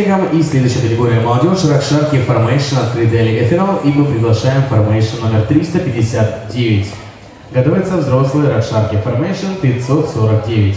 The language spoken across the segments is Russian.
участникам. И следующая категория молодежь. Ракшарки Formation открытая лига финал. И мы приглашаем Formation номер 359. Готовятся взрослые Ракшарки Formation 549.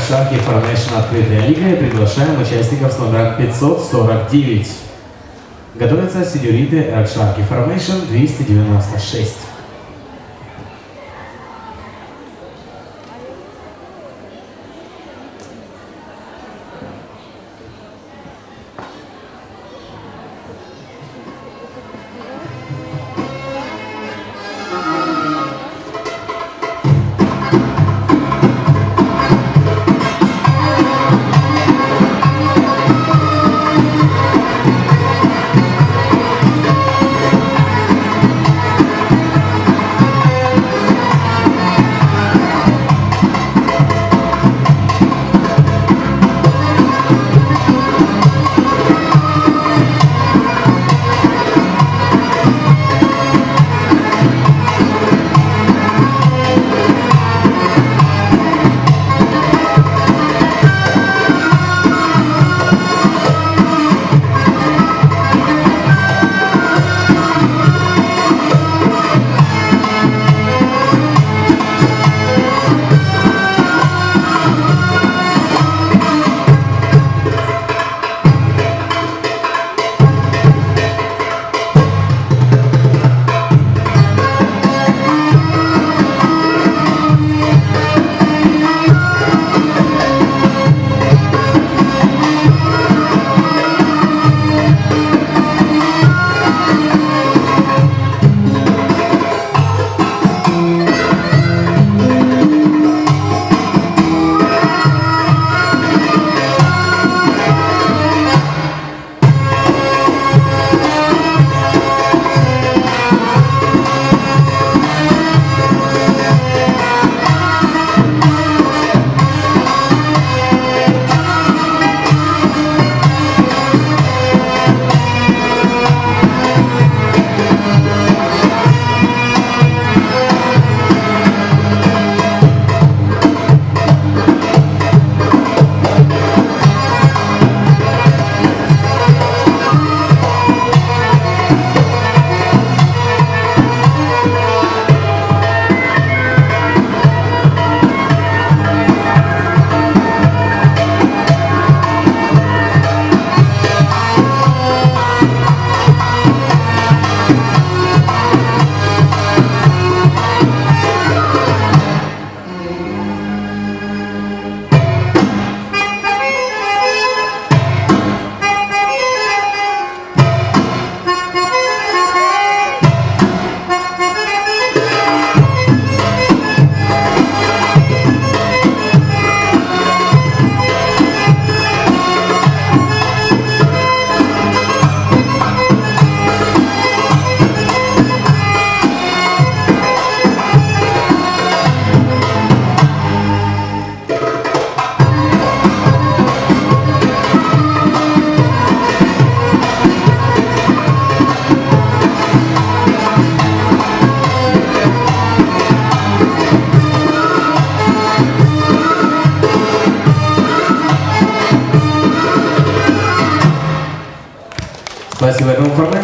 Шарки Formation открытая лига и приглашаем участников с номером 549. Готовятся от шарки Formation 296.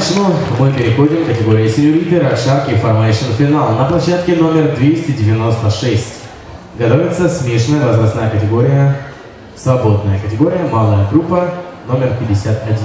Формейшну. Мы переходим к категории сеньориты Ракшарки Формейшн Финал на площадке номер 296. Готовится смешанная возрастная категория, свободная категория, малая группа номер 51.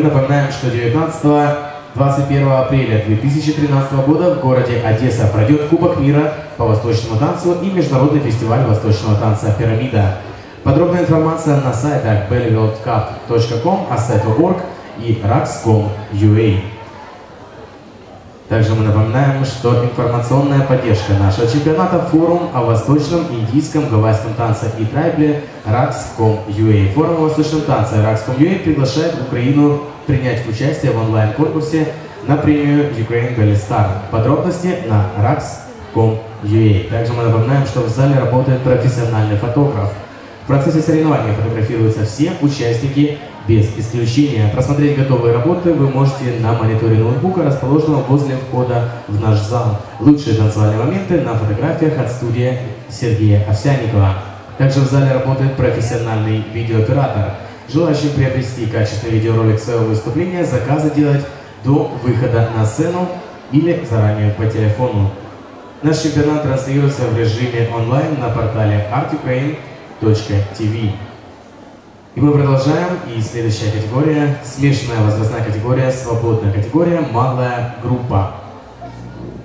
Напоминаем, что 19-21 апреля 2013 года в городе Одесса пройдет Кубок мира по восточному танцу и Международный фестиваль восточного танца «Пирамида». Подробная информация на сайтах bellyworldcup.com, asset.org и rax.com.ua. Также мы напоминаем, что информационная поддержка нашего чемпионата – форум о восточном, индийском, гавайском танце и трайбле RAX.com.ua. Форум о восточном танце RAX.com.ua приглашает Украину принять участие в онлайн-конкурсе на премию Ukraine Belly Star. Подробности на RAX.com.ua. Также мы напоминаем, что в зале работает профессиональный фотограф. В процессе соревнований фотографируются все участники без исключения. Просмотреть готовые работы вы можете на мониторе ноутбука, расположенного возле входа в наш зал. Лучшие танцевальные моменты на фотографиях от студии Сергея Овсянникова. Также в зале работает профессиональный видеооператор. Желающим приобрести качественный видеоролик своего выступления, заказы делать до выхода на сцену или заранее по телефону. Наш чемпионат транслируется в режиме онлайн на портале artukraine.tv. И мы продолжаем. И следующая категория – смешанная возрастная категория, свободная категория, малая группа.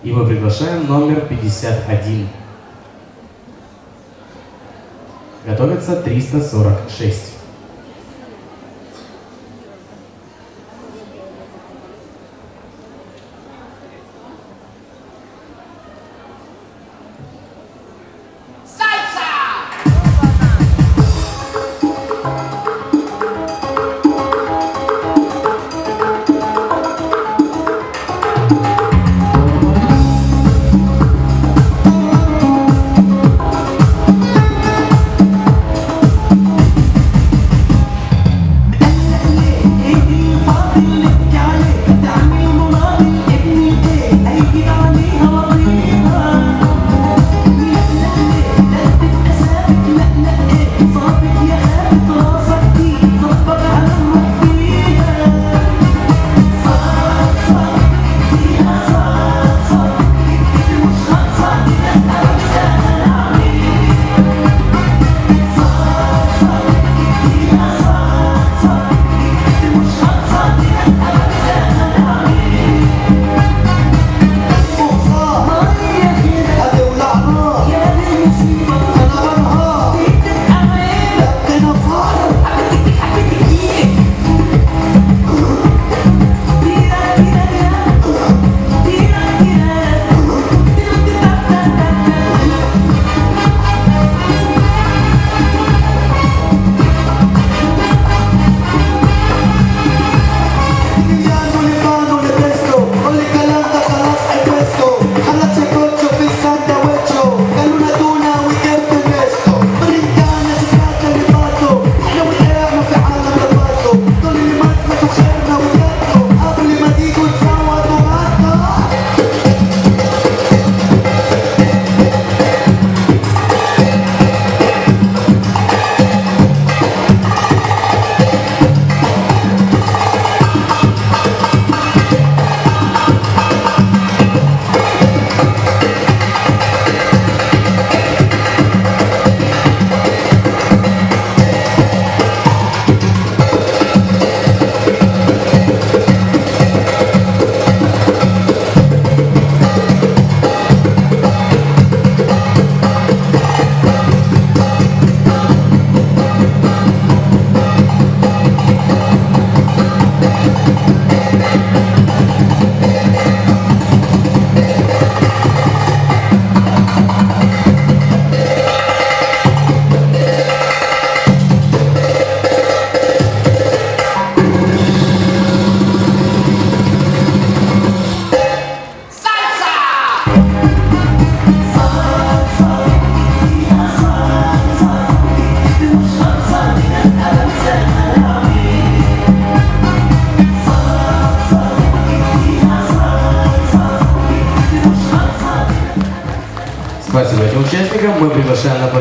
И мы приглашаем номер 51. Готовится 346.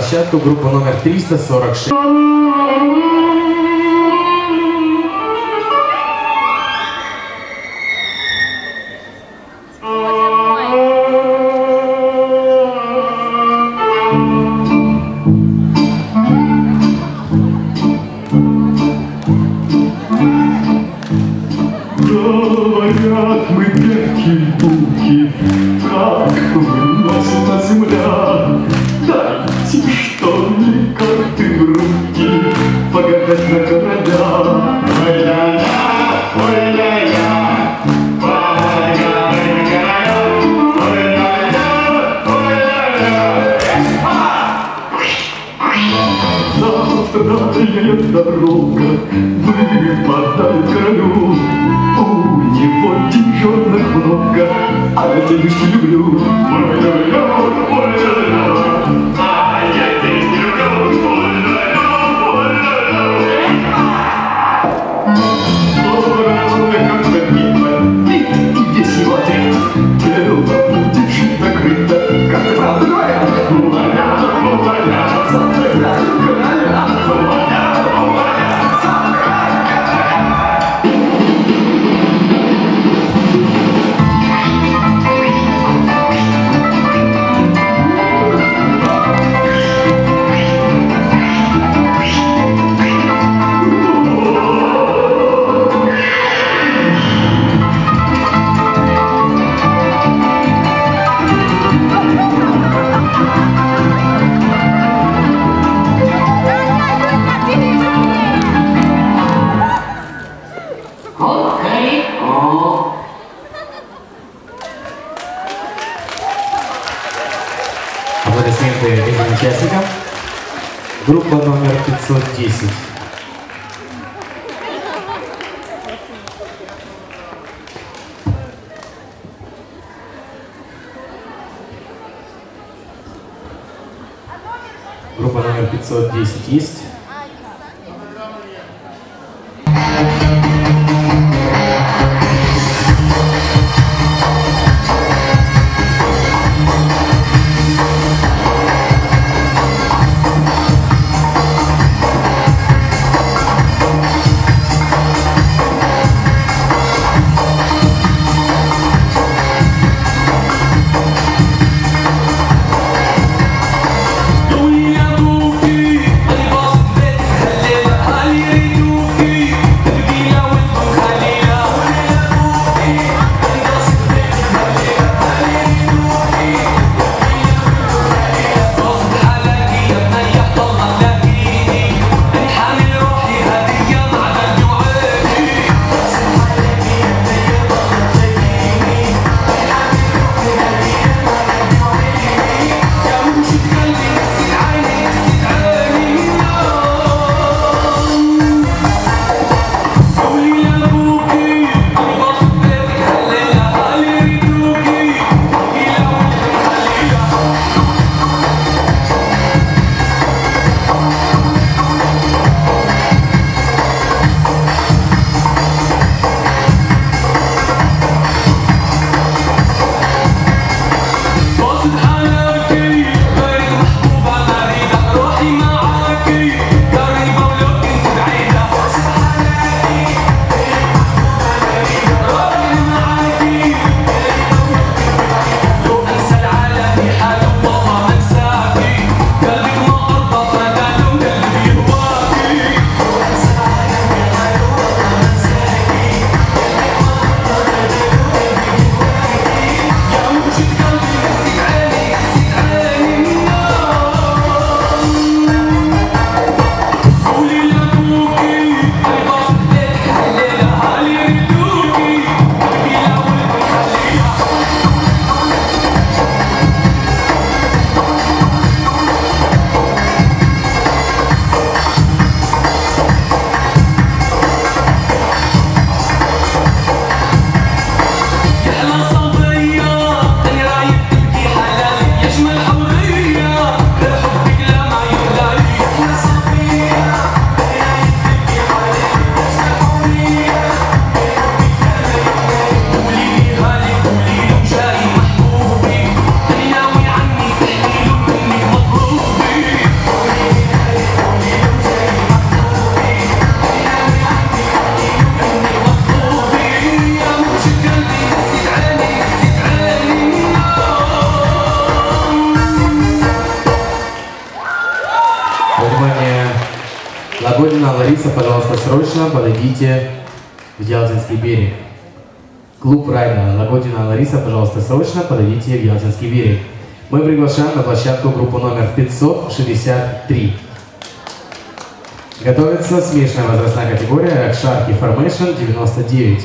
Площадку группу номер 346. Завтрашняя дорога выпадает королю. У него деньжонок много, а я денежки люблю. Ой-ля-ля, ой-ля-ля, а пожалуйста, срочно подавите в берег. Мы приглашаем на площадку группу номер 563. Готовится смешная возрастная категория Акшарки Formation 99.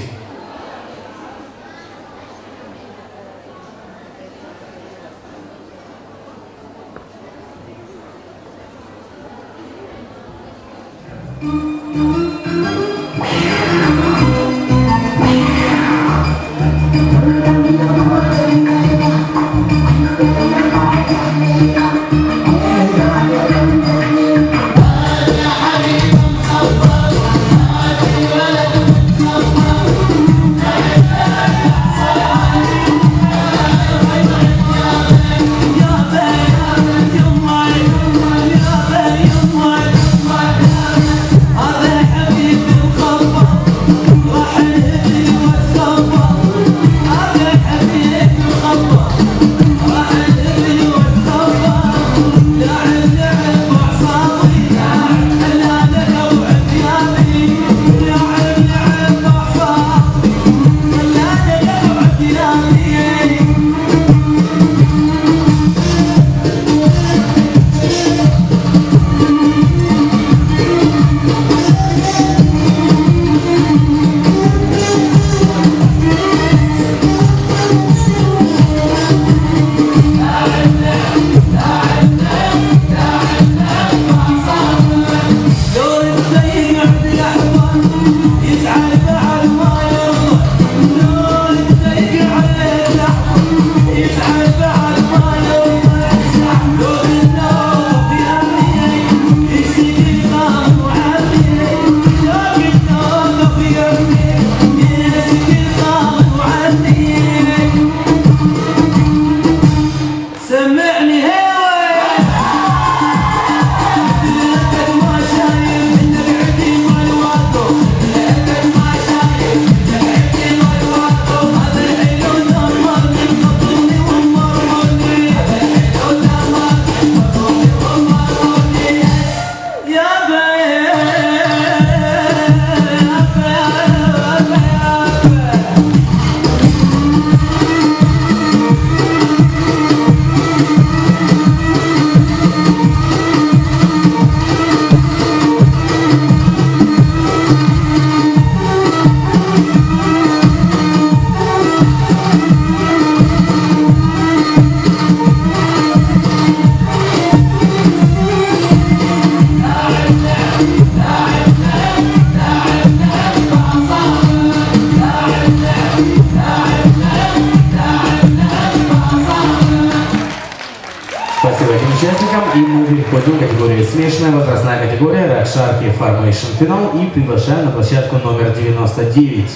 И мы переходим к категории смешанная возрастная категория Ракшарки Formation финал и приглашаем на площадку номер 99.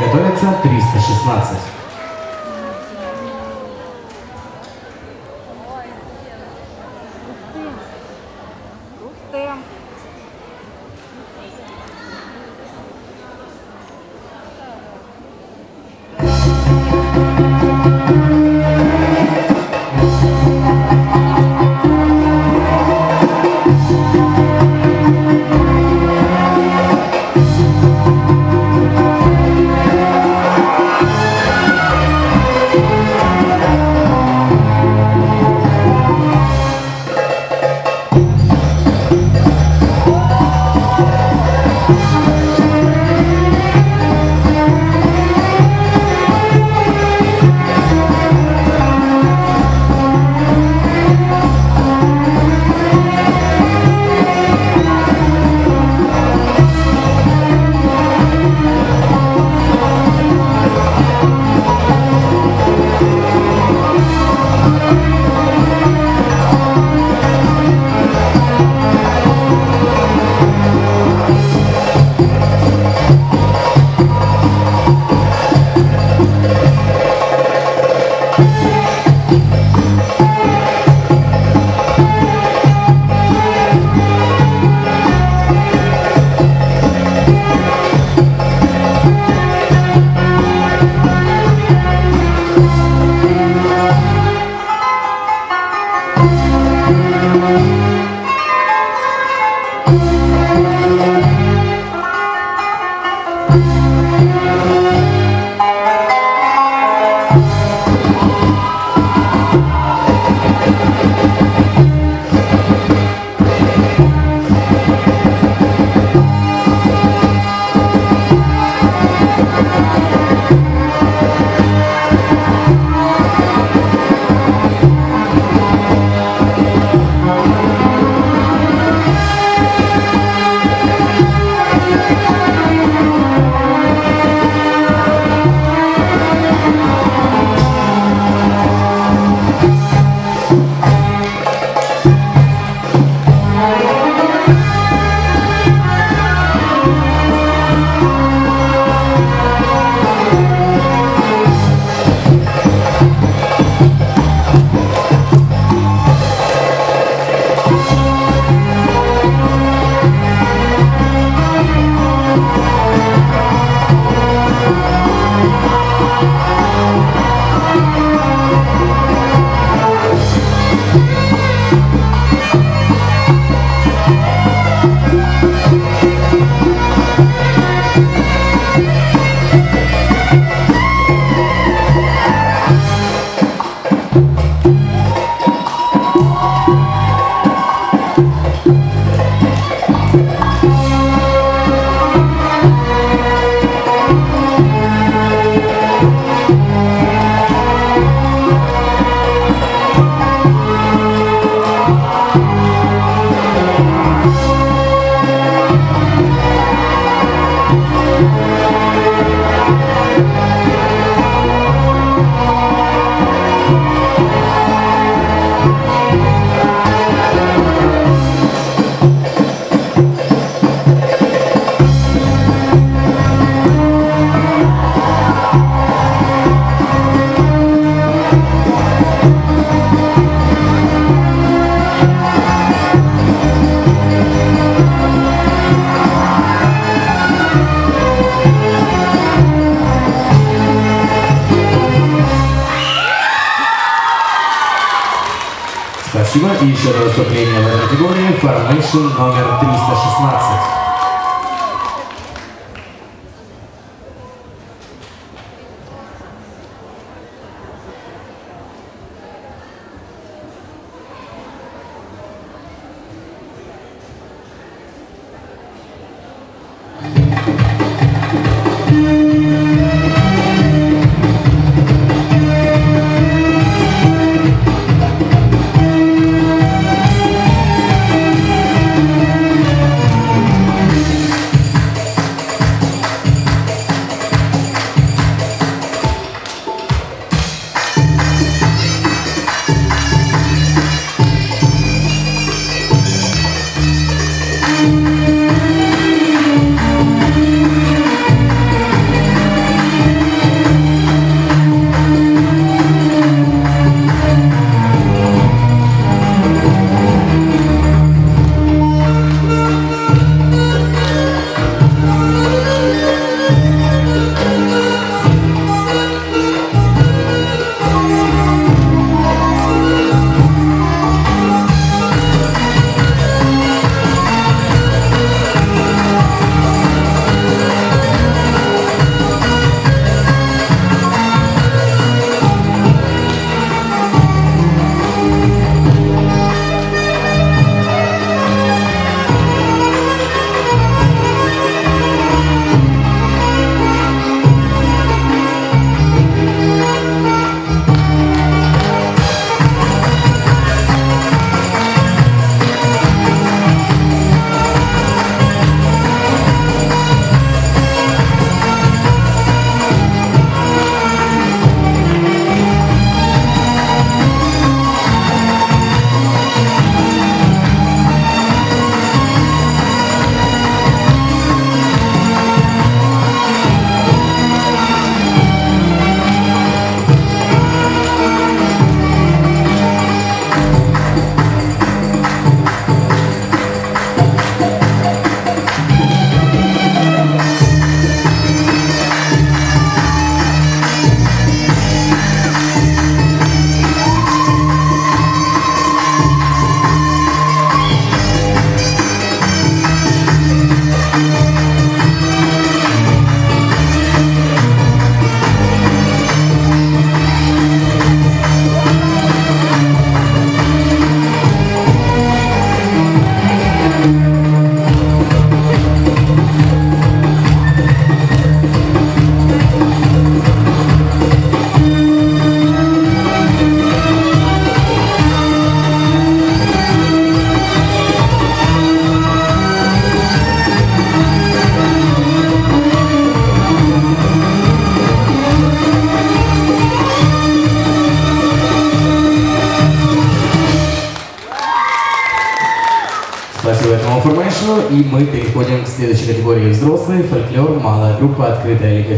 Готовится 316.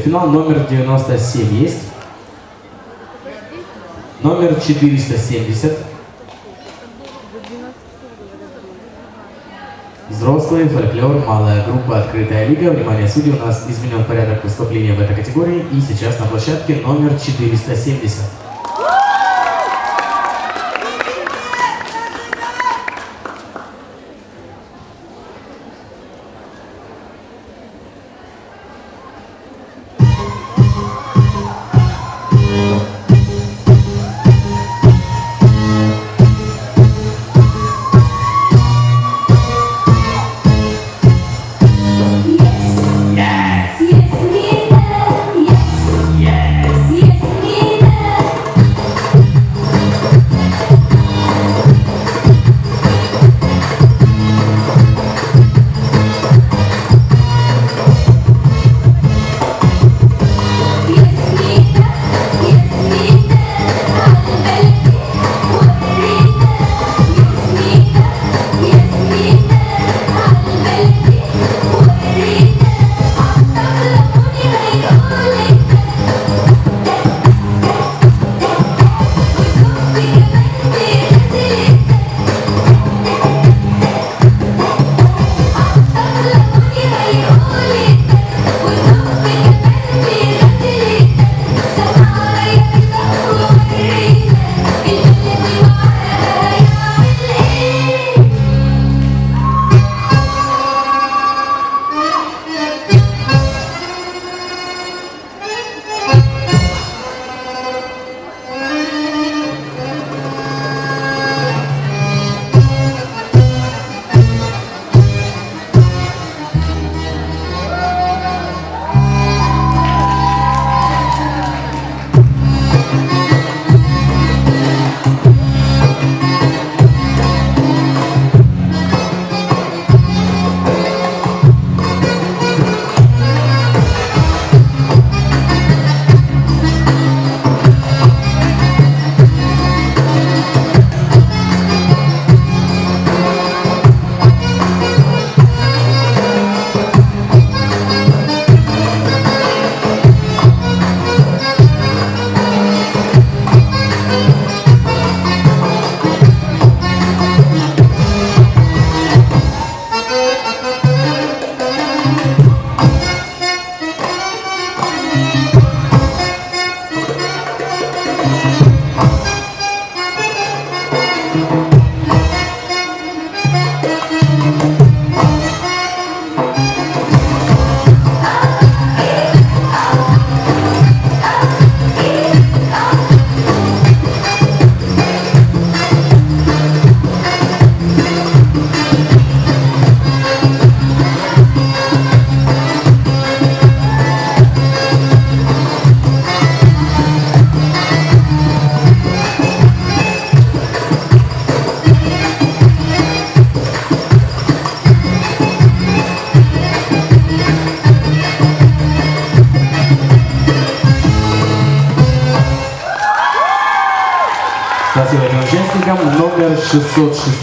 Финал номер 97 есть. Номер 470. Взрослые, фольклор, малая группа, открытая лига. Внимание, судьи, у нас изменен порядок выступления в этой категории. И сейчас на площадке номер 470.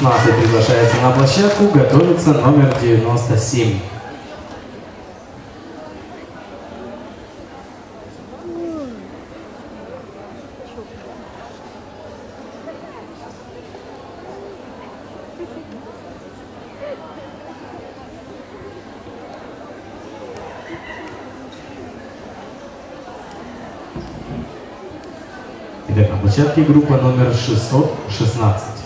616 приглашается на площадку. Готовится номер 97. Итак, на площадке группа номер 616.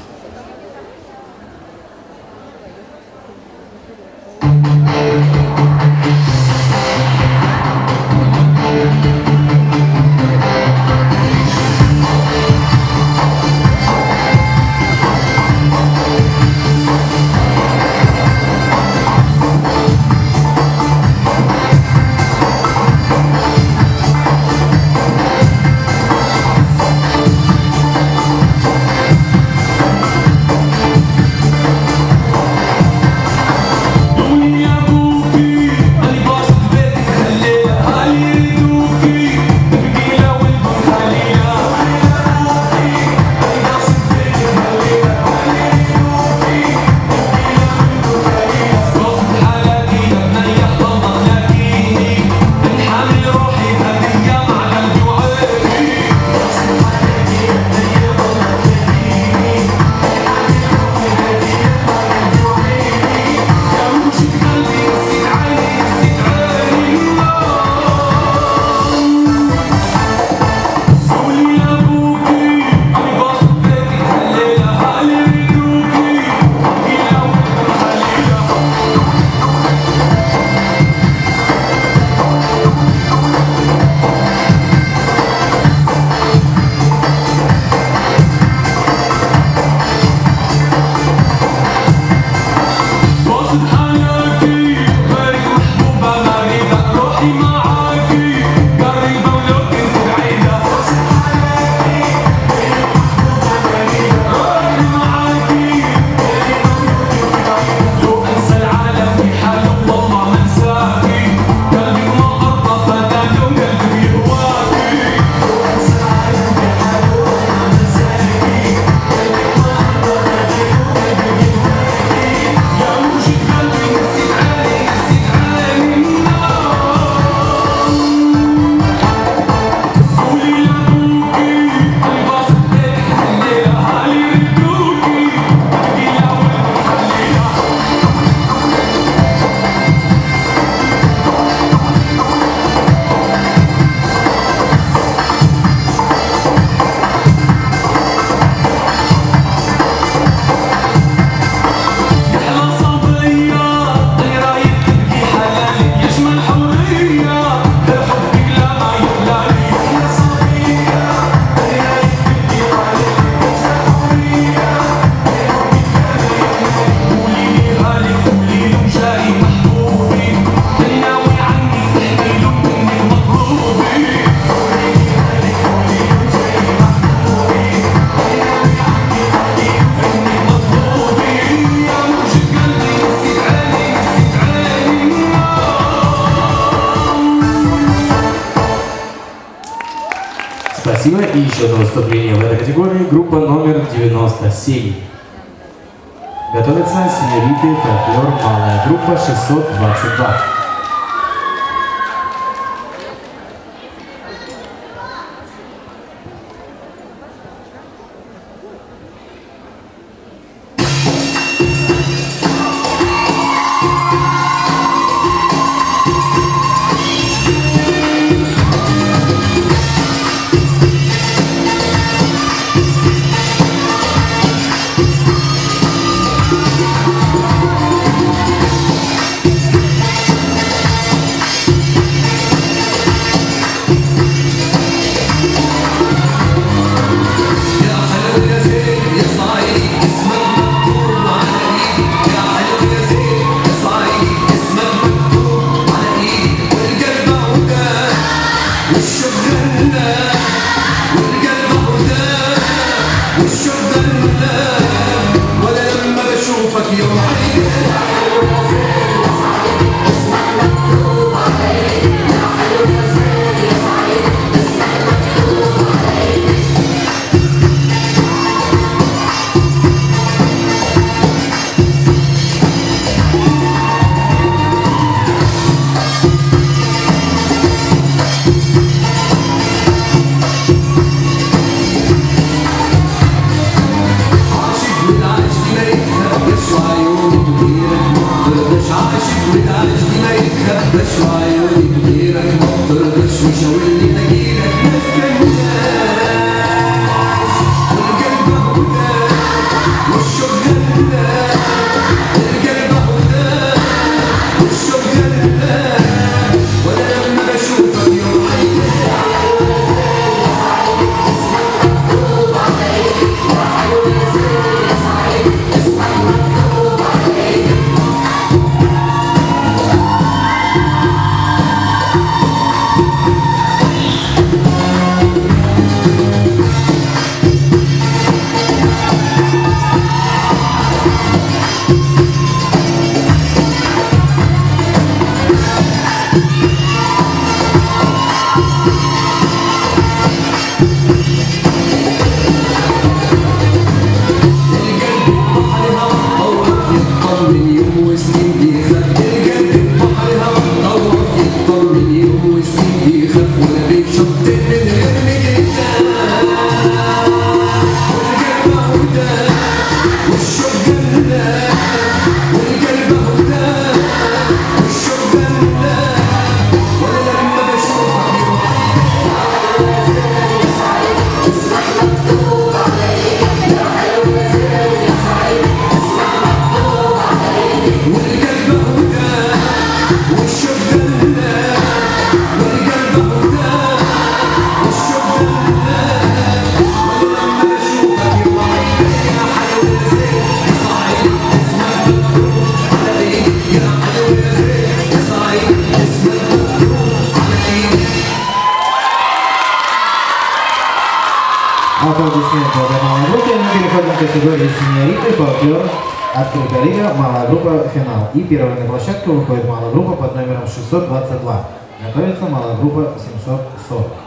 категории сеньориты фолклор от Крикарио малая группа финал. И первая на площадку выходит малая группа под номером 622. Готовится малая группа 740.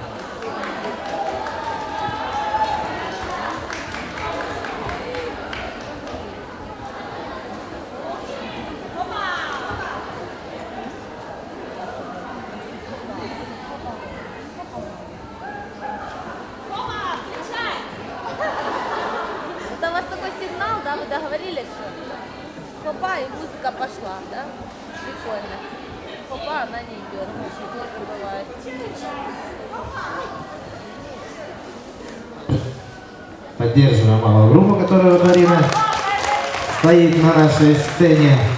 hermanas Esteña.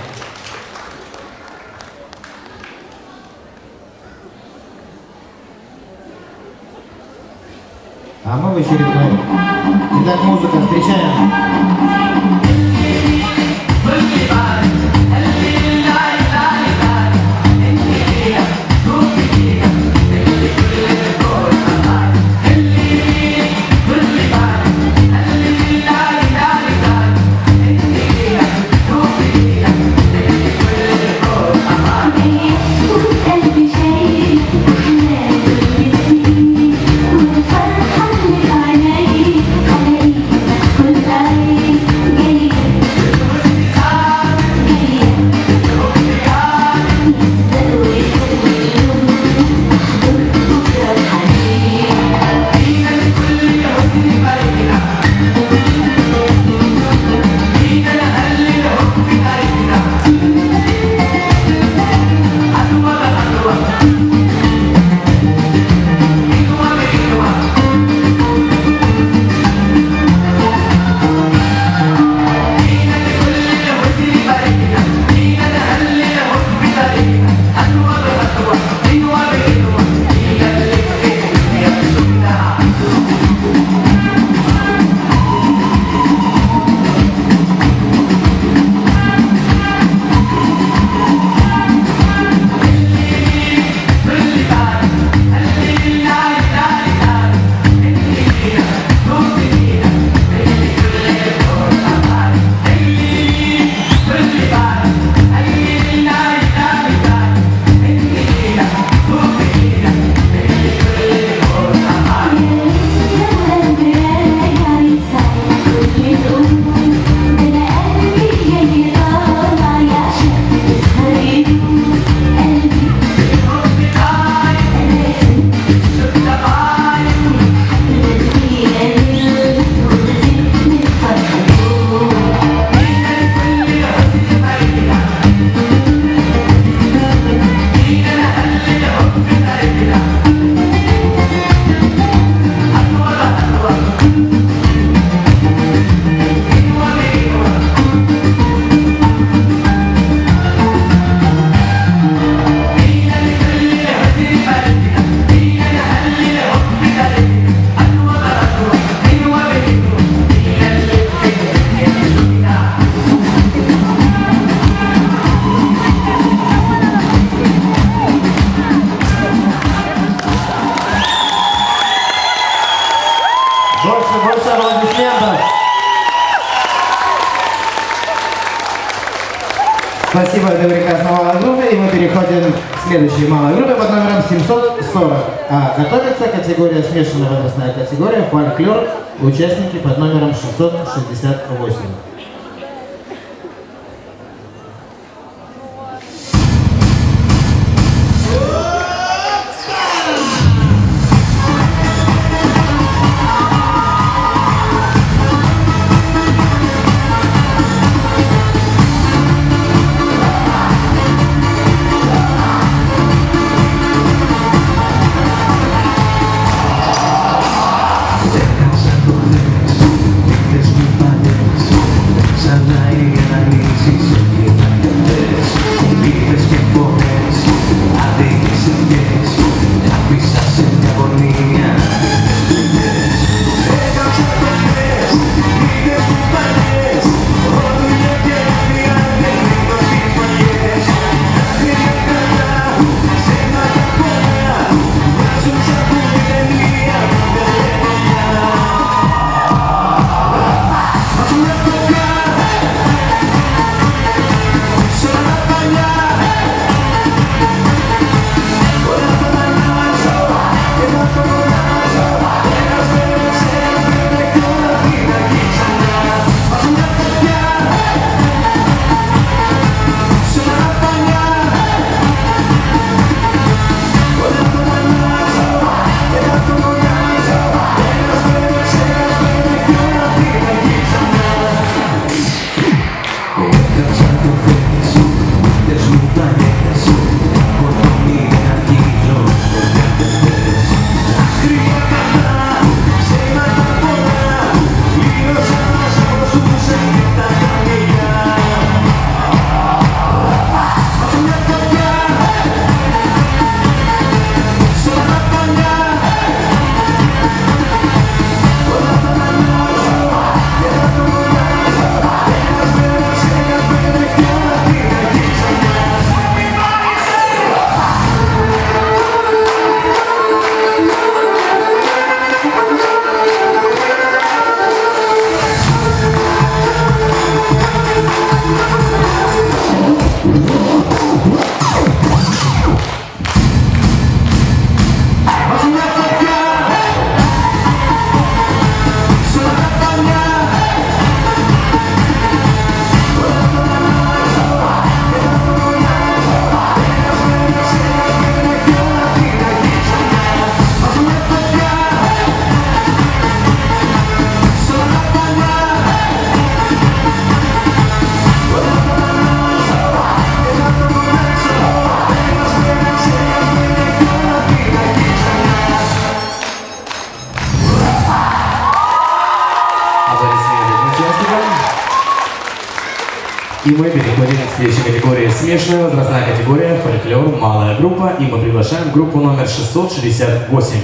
668.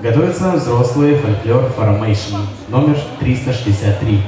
Готовится взрослый фольклор Formation номер 363.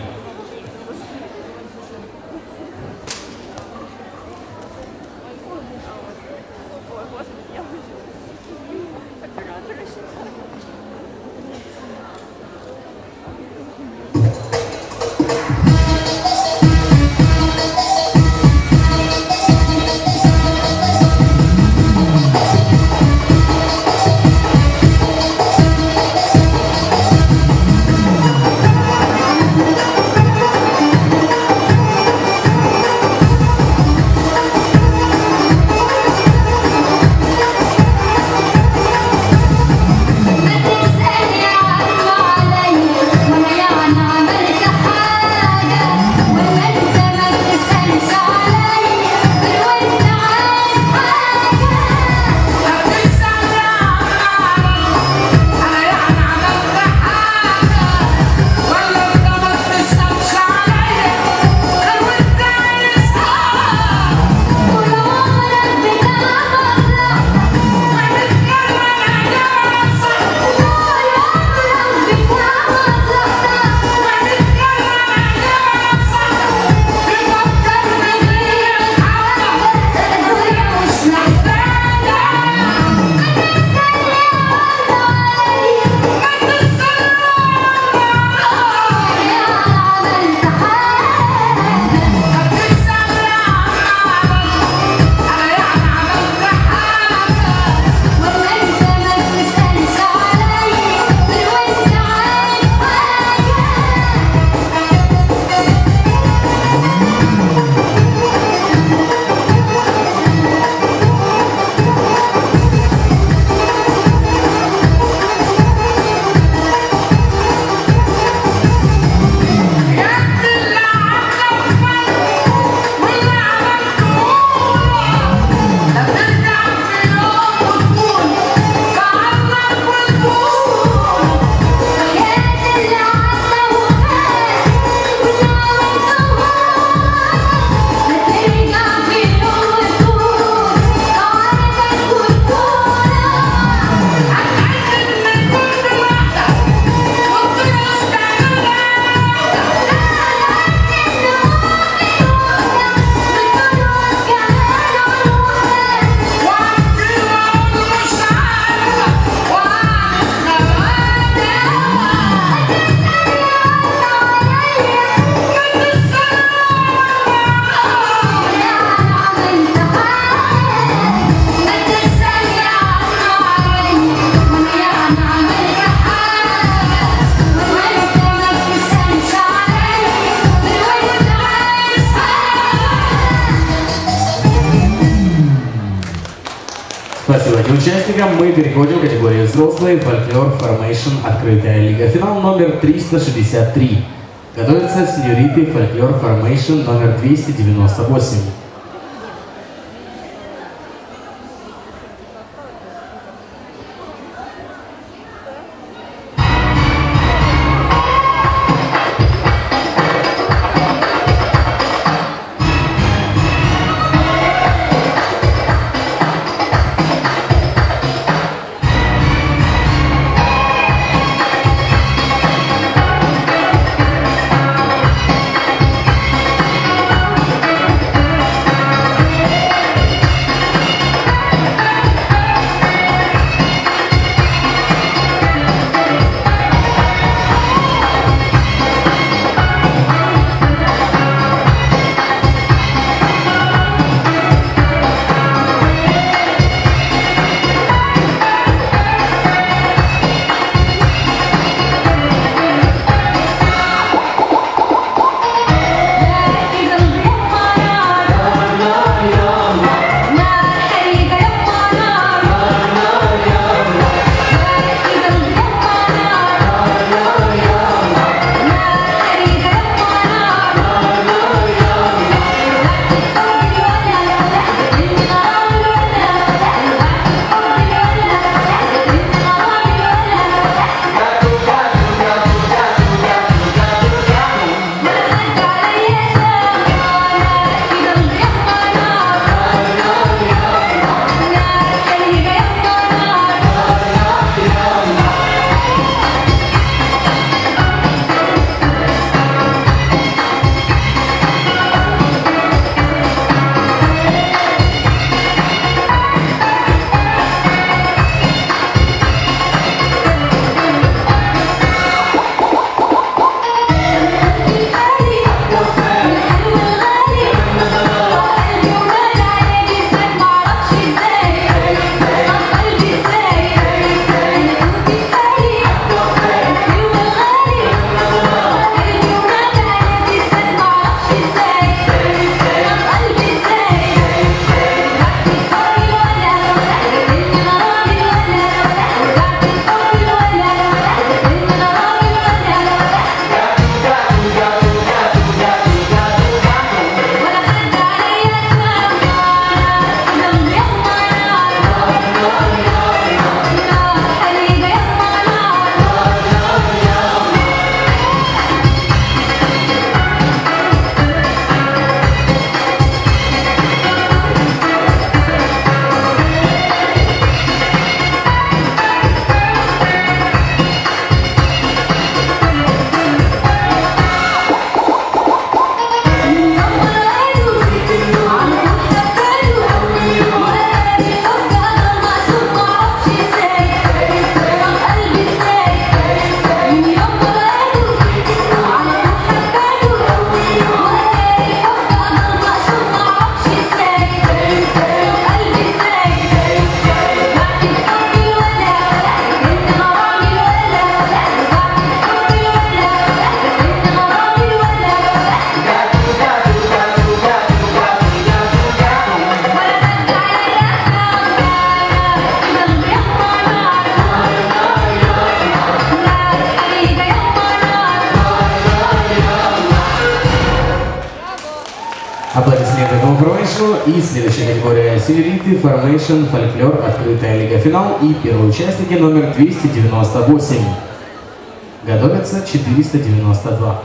Этим участникам. Мы переходим к категории взрослый фольклор formation открытая лига. Финал номер 363. Готовятся сеньориты фольклор formation номер 298. Formation Фольклор Открытая Лига Финал и первые участники номер 298. Готовятся 492.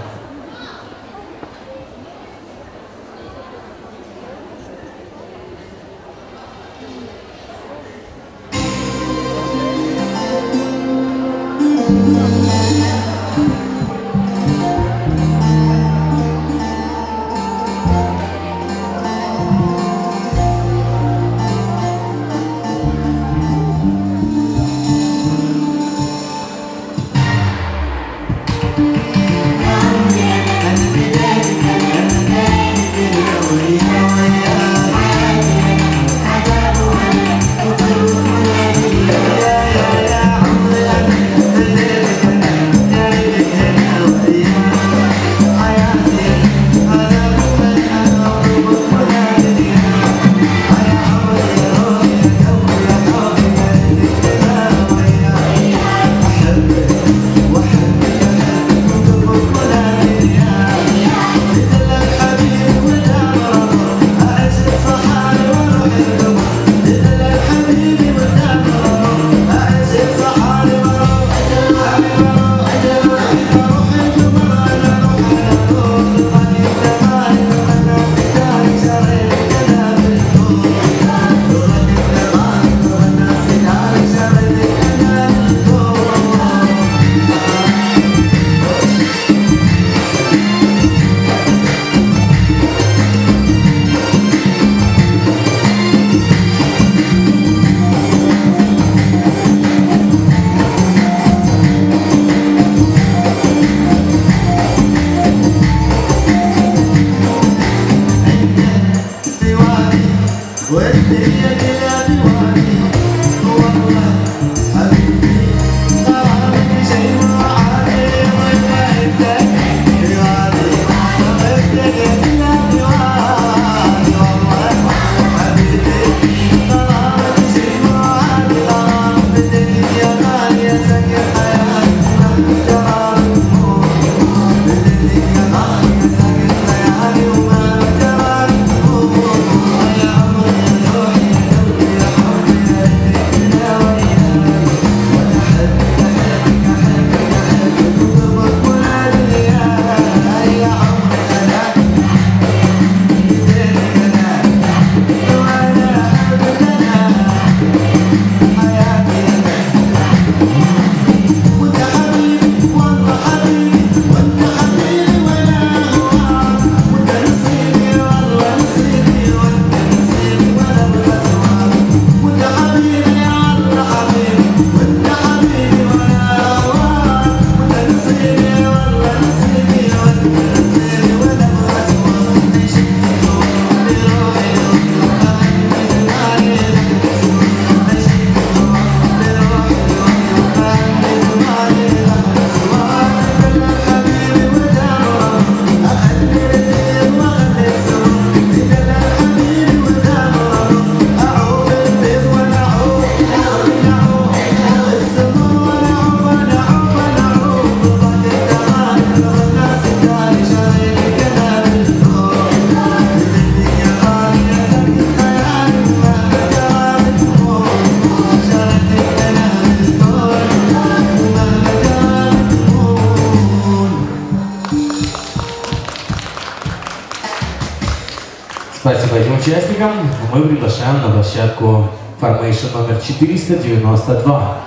Участникам. Мы приглашаем на площадку Formation номер 492.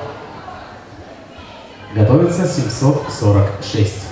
Готовится 746.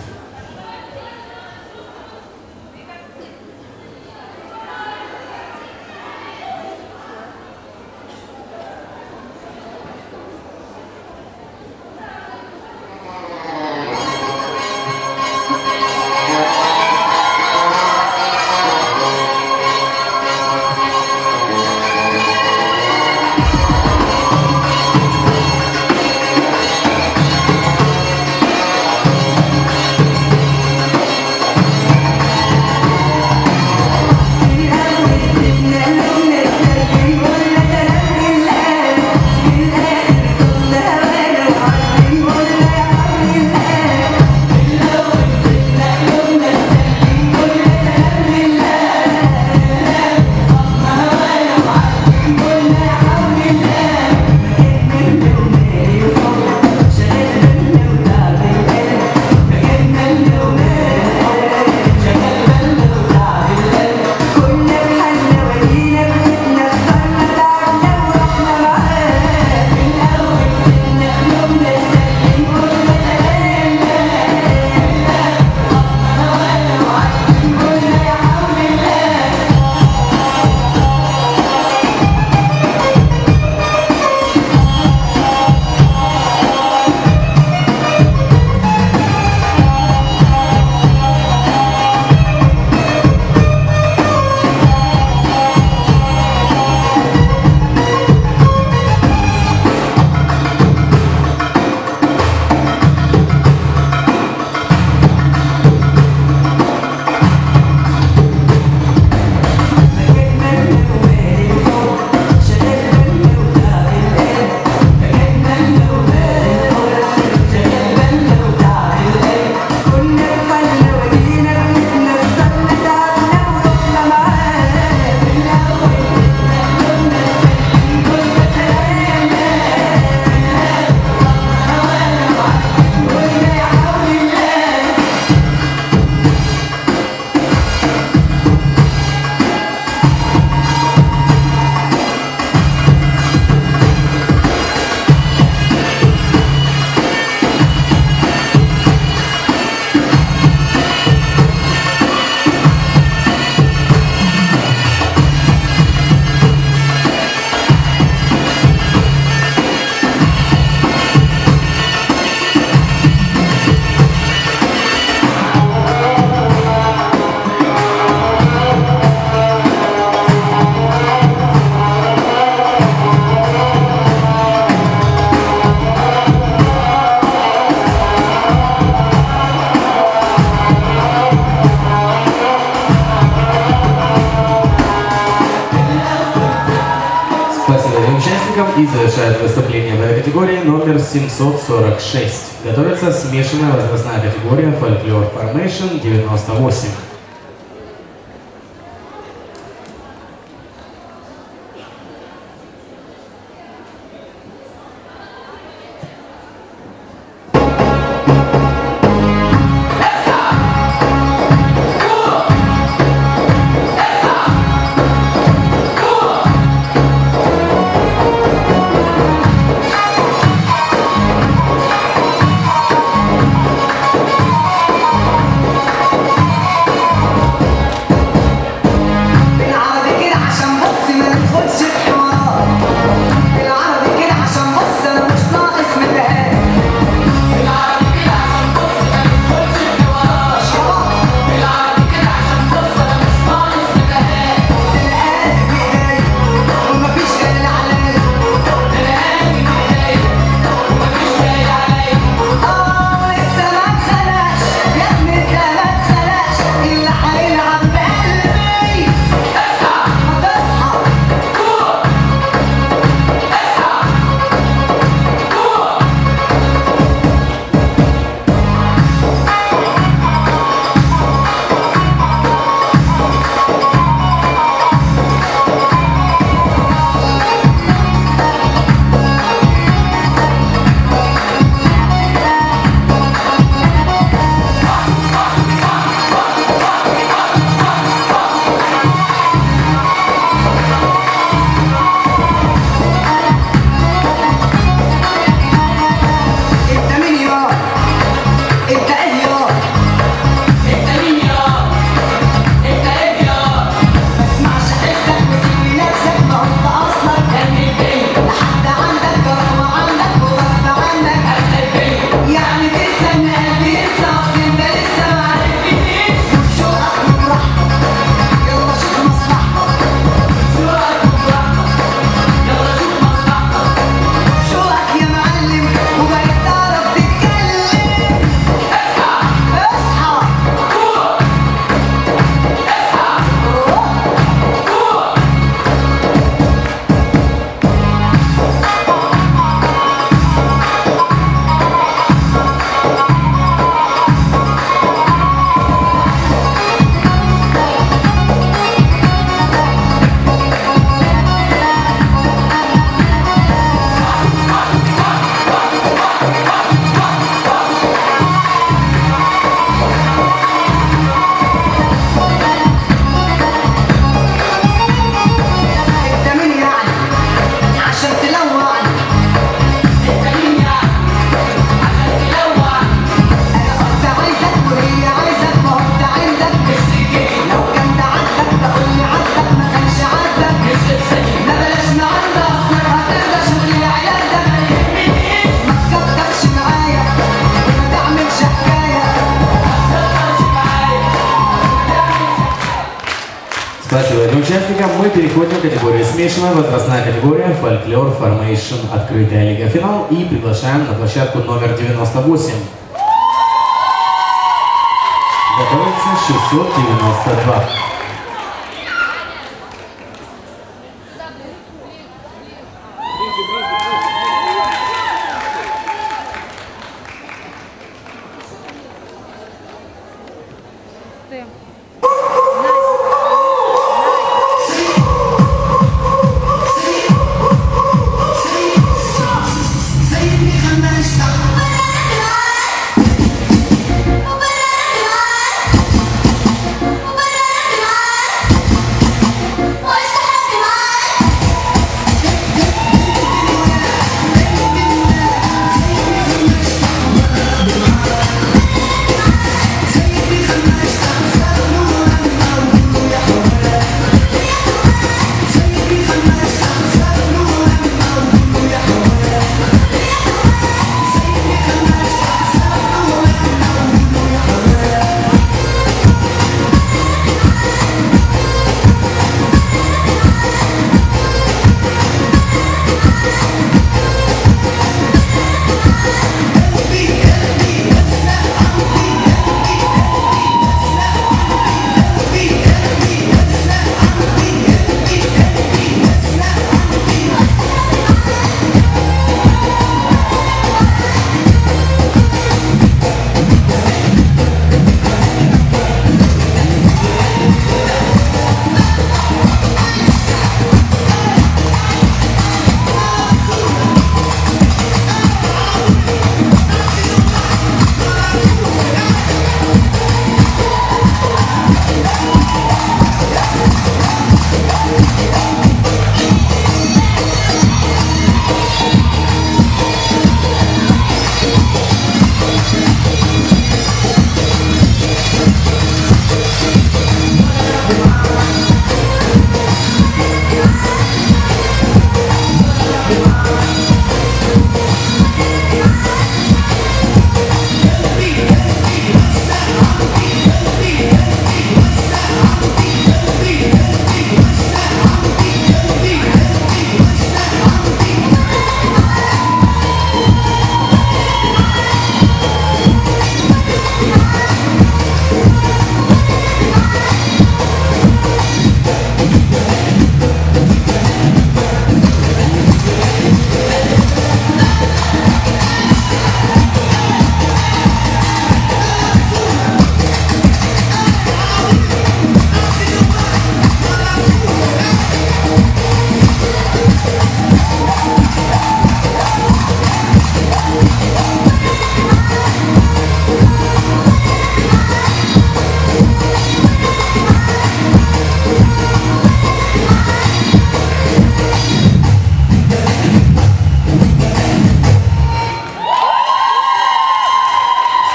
Категории смешанная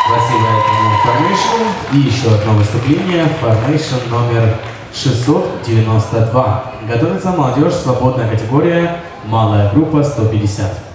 Василия Formation и еще одно выступление Formation номер 692. Готовится молодежь, свободная категория, малая группа 150.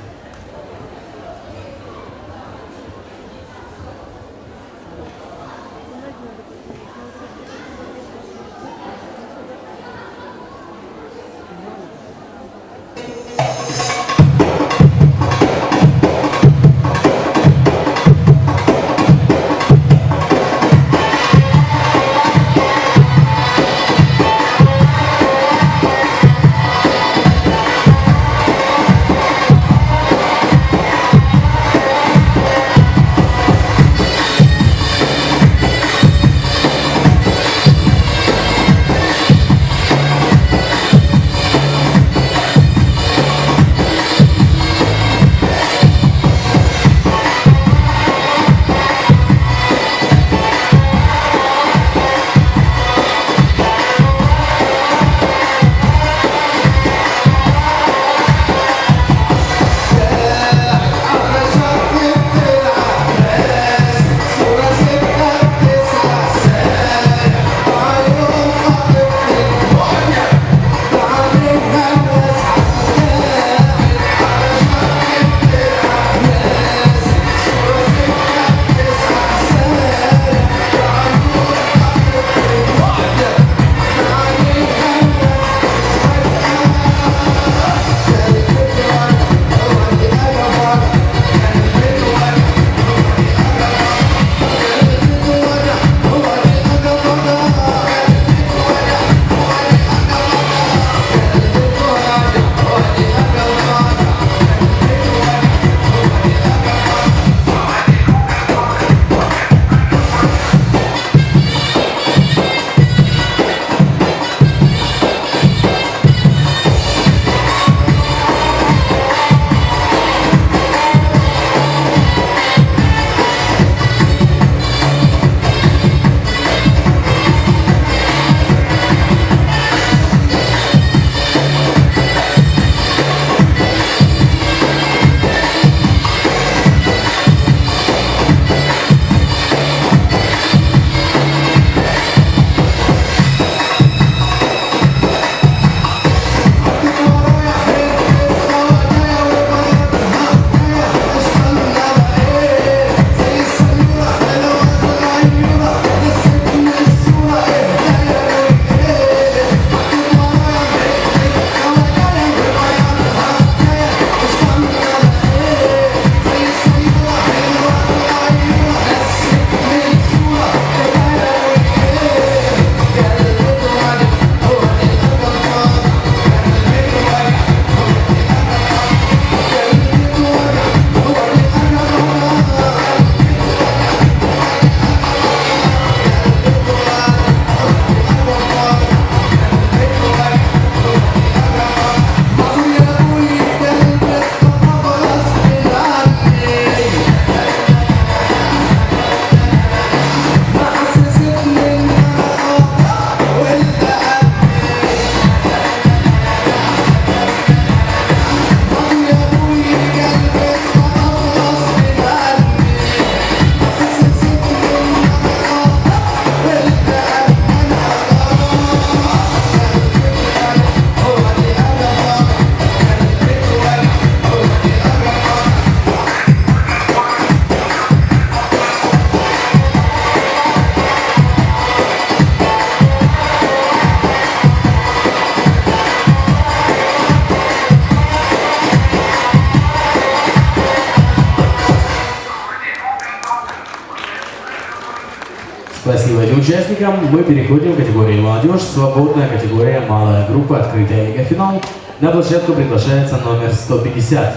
Участникам. Мы переходим к категории молодежь. Свободная категория малая группа. Открытая лига финал. На площадку приглашается номер 150.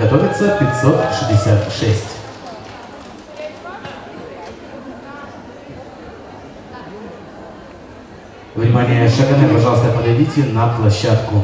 Готовится 566. Внимание, Шаганы, пожалуйста, подойдите на площадку.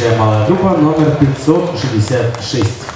Следующая малая группа номер 566.